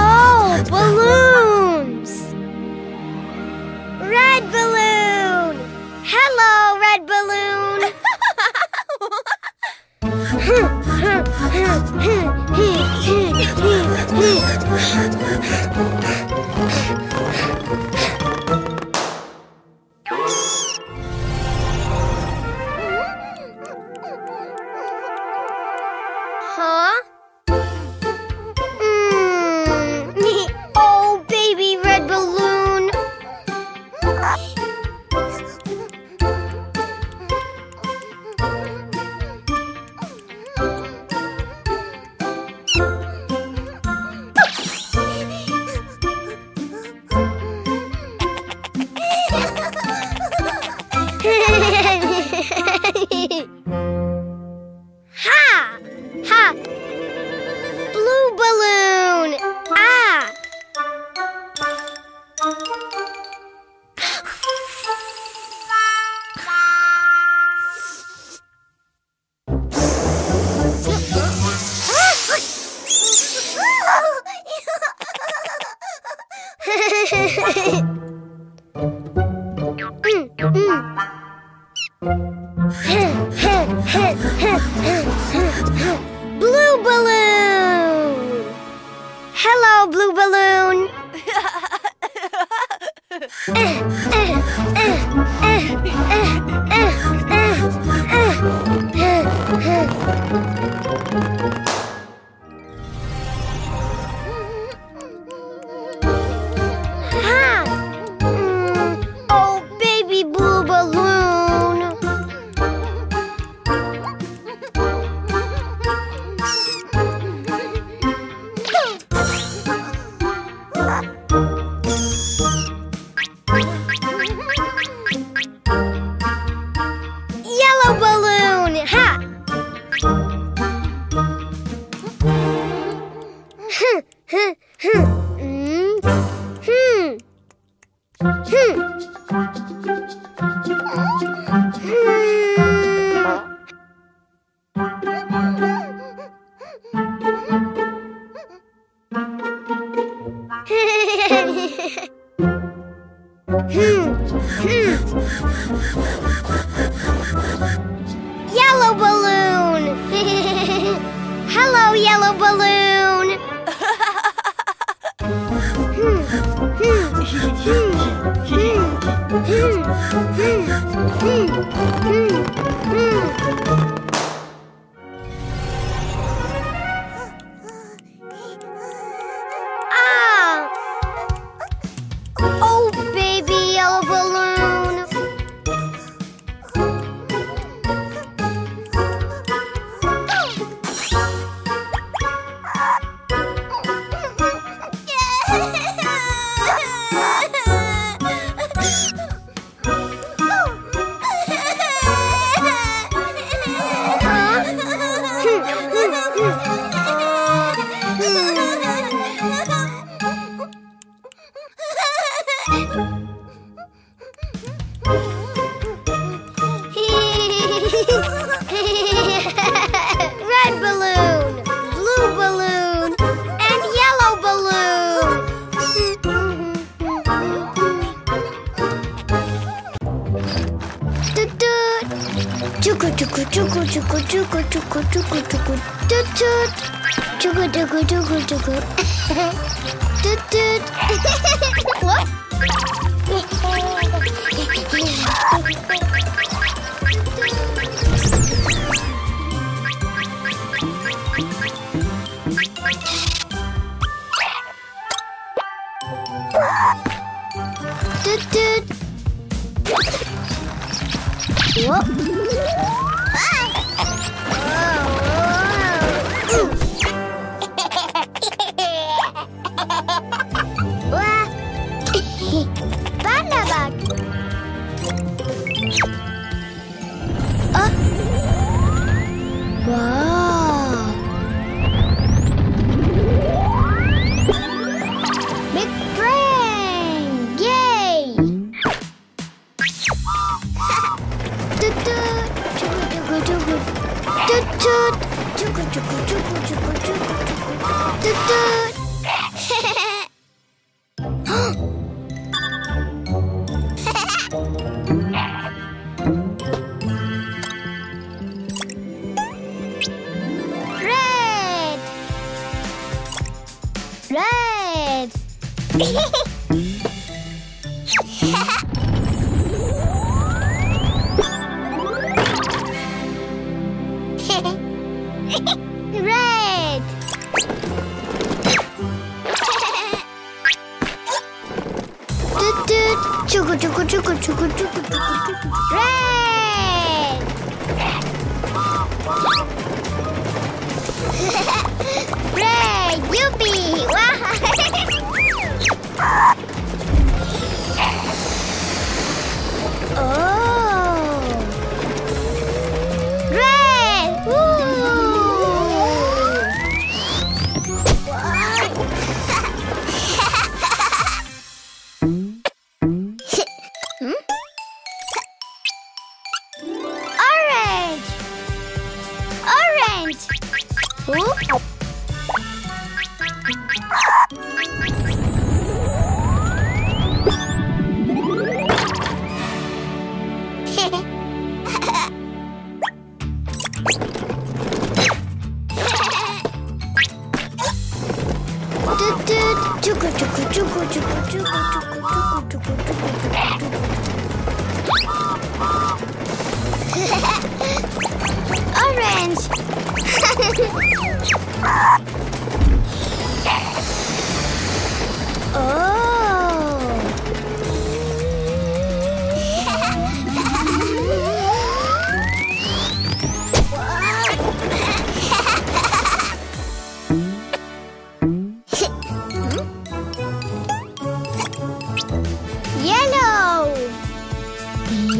Oh, balloon! Red Balloon! Hello, Red Balloon! Eh, eh, eh, eh, eh. eh. Yellow balloon! Hello, yellow balloon! Hmm. Red balloon, blue balloon, and yellow balloon. Toot toot. Chuku chuku chuku chuku chuku chuku chuku chuku. Toot toot. Chuku chuku chuku chuku. Toot toot. What? Red! Red! Yuppie! oh.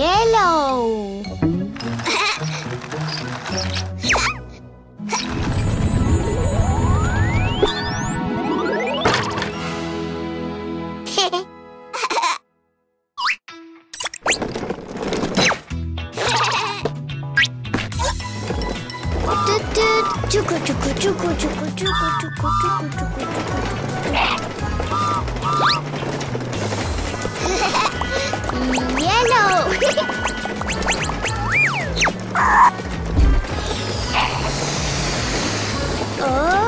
cielo. oh.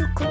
to close.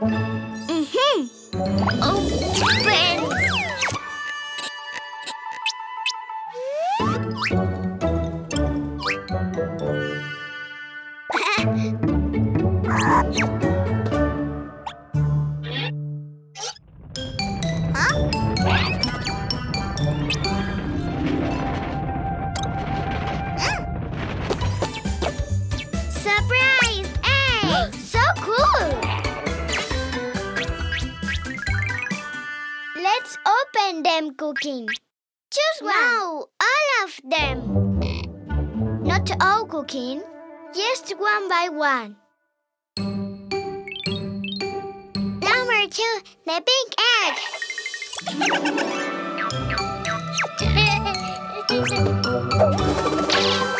Mm-hmm. Oh, them Cuquin. Choose one. No, all of them. Not all Cuquin, just one by one. Number two, the big egg.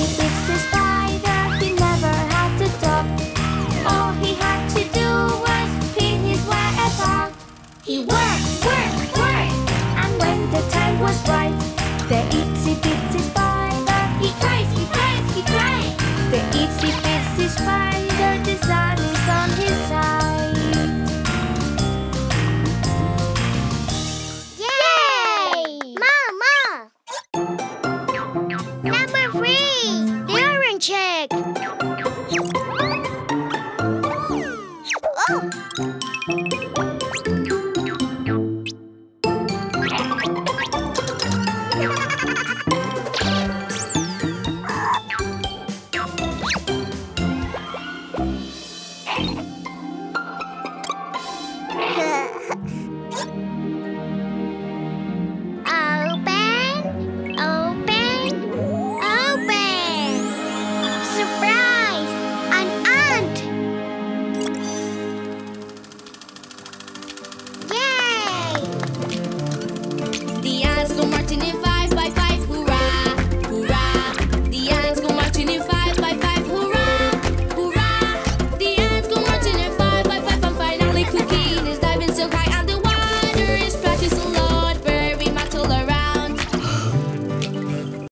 keep it